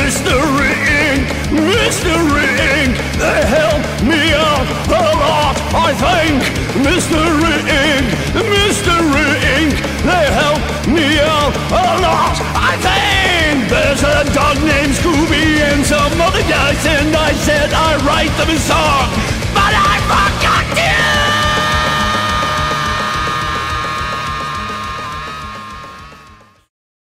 Mystery Inc., Mystery Inc., they help me out a lot, I think. Mystery Inc., Mystery Inc., they help me out a lot, I think. There's a dog named Scooby and some other guys, and I said I write them a song.